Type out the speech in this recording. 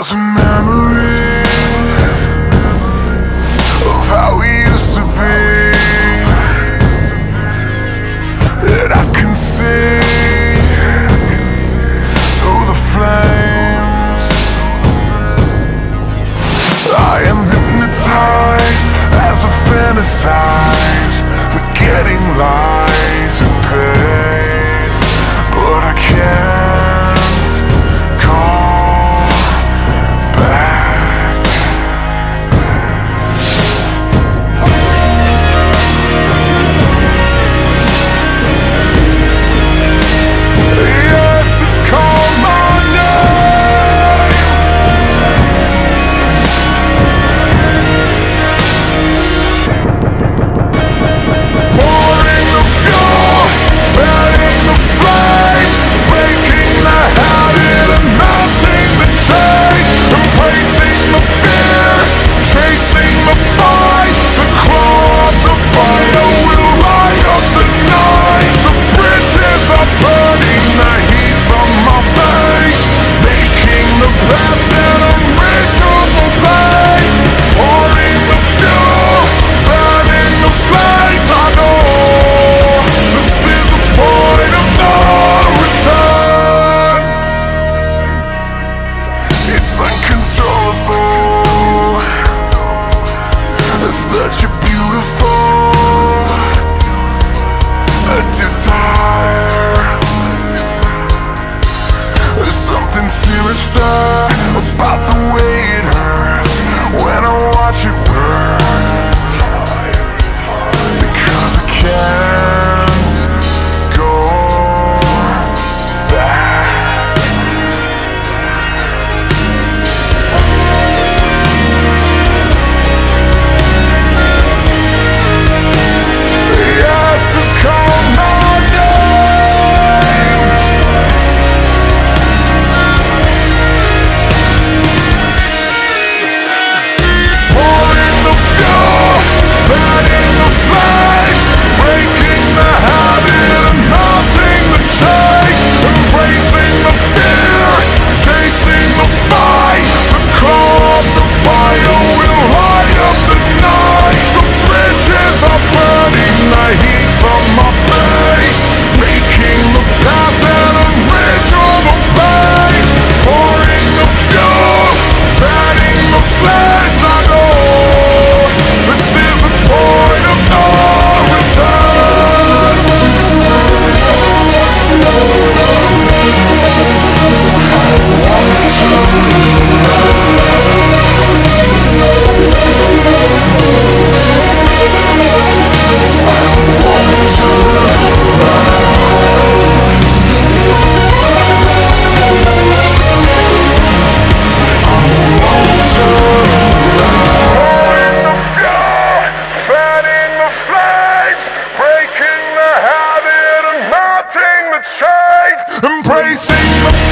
There's a memory about the way it hurts. embracing.